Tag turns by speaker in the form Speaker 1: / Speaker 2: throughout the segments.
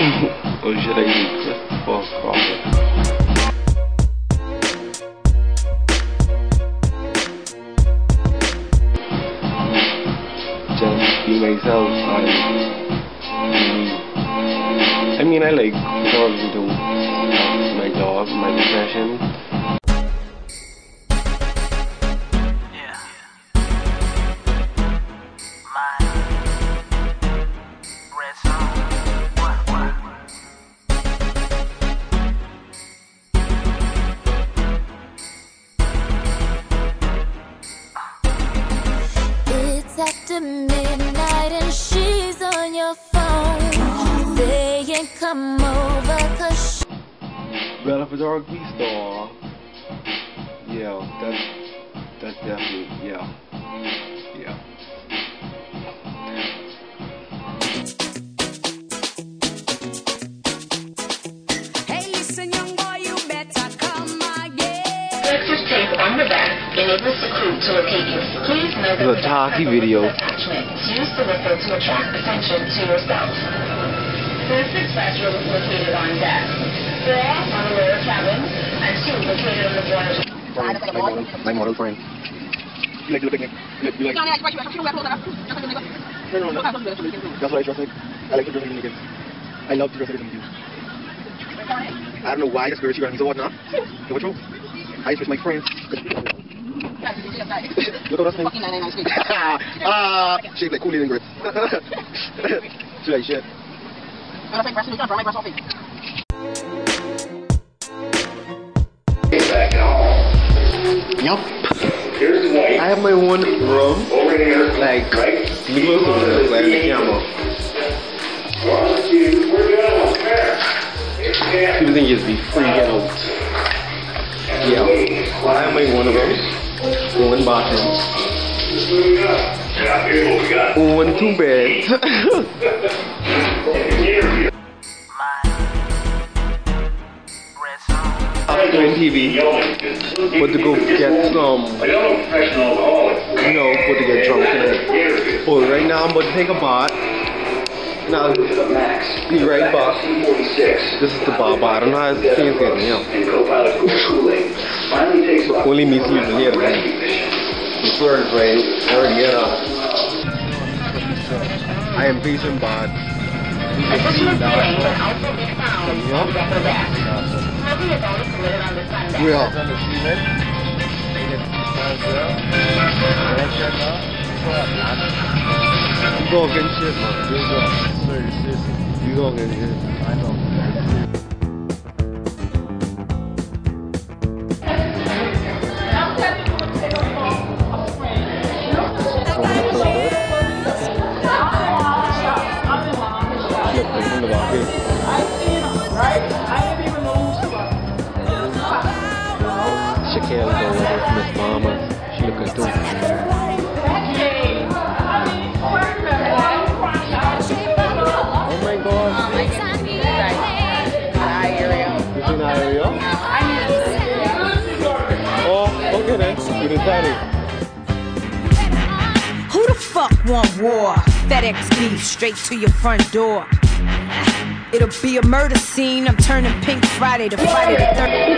Speaker 1: Just be myself. I, I mean, I like talking to my dog, my profession.
Speaker 2: Over cause she
Speaker 1: Bella for Dog B Star. Yeah, that's that's definitely yeah. Yeah.
Speaker 3: Hey, listen, young boy, you better come again.
Speaker 4: Selector's tape on the back enables the crew to locate you. Please know that
Speaker 1: This is video.
Speaker 4: attachment is used to to attract attention to yourself. The dispatch room is located on deck. Four on the lower cabin and two located on the boiler.
Speaker 1: My model friend. You like to look at me? You like, you like, no, no, no. That's what I dress like. I like to dress like Dominicans. I love to dress like Dominicans. I don't know why the spirit she running so what now? So what's wrong? I switch my friends. Look at that thing. ah, shaped like Kool-Aid and grits. She like shit. Yup. I have my own room. Like, the over there, like the camera. Think it's be freaking out. Yeah. I have my one them. One bathroom. One two beds. Doing TV, but to go get some, you know, but to get drunk and Oh, right now I'm about to take a bath. Now, be right back. This is the bar, but I don't know how things getting, you know. Only me sleeping here, man. The is right, already get up. I am patient, but we can 뭐야? 이거 괜찮아. 이거 괜찮아. 이거 괜찮아. Mama. She look good too. Oh my gosh. This is not Ariel? Oh, okay then. You decided.
Speaker 3: Who the fuck want war? FedEx beef straight to your front door. It'll be a murder scene. I'm turning pink Friday to Friday the 3rd.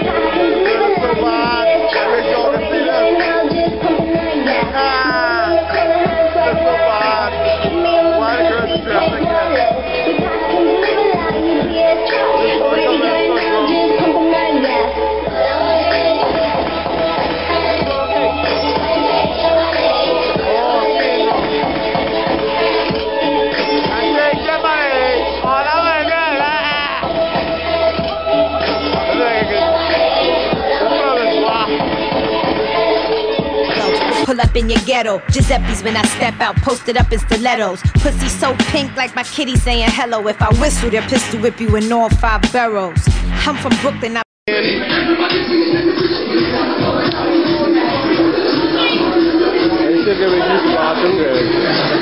Speaker 3: Pull in your ghetto. Giuseppe's when I step out, posted up in stilettos. Pussy so pink like my kitty saying hello. If I whistle, they'll pistol whip you in all five barrels. I'm from Brooklyn. I
Speaker 1: bathroom Nina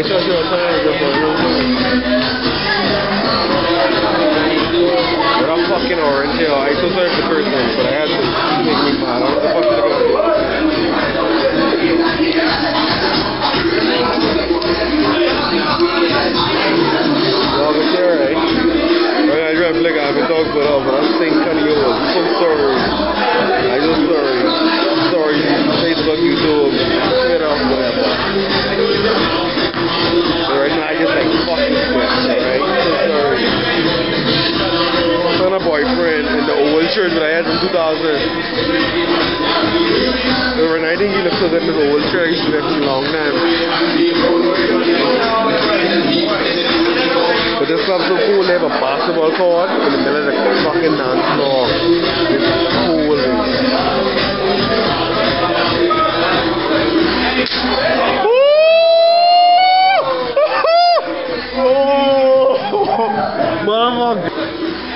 Speaker 1: But I'm fucking orange here. I so sorry for cursing, but I had to church that I had from 2000. So right now I think he looks in his old be there for a long time. But this club's so cool, they have a basketball court in the middle of fucking dance floor. It's cool. Oh.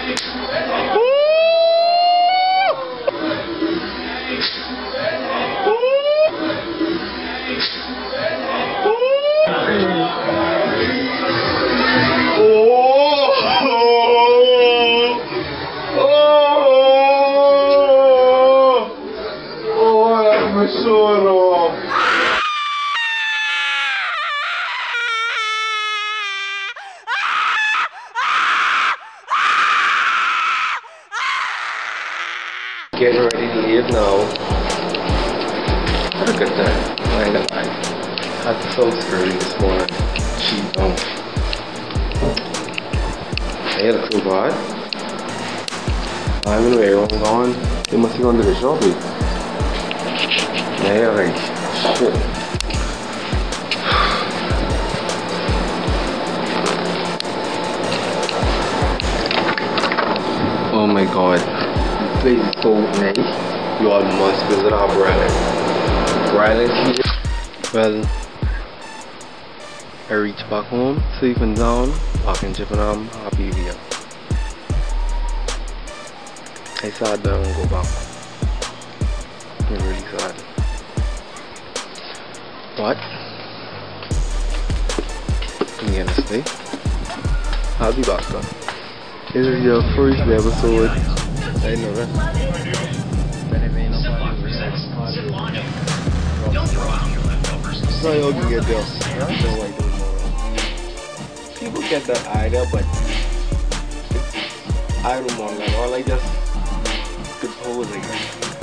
Speaker 1: Getting ready to leave now. Had a good time. I ain't gonna. Had some scurry this morning. Cheap on. Hey, looks so bad. I'm in where I'm going. They must have gone to the shopping. Yeah, like, shit. Oh my god. Is so nice. You all must visit our Brandon. Brandon Well, I reached back home, safe and sound, back in Chippenham, happy here. I that I won't go back. I'm really sad. But, I'm gonna stay. I'll be back though. This is your first episode. So you get this. I don't like. People get that idea, but I don't want. Or like just composing.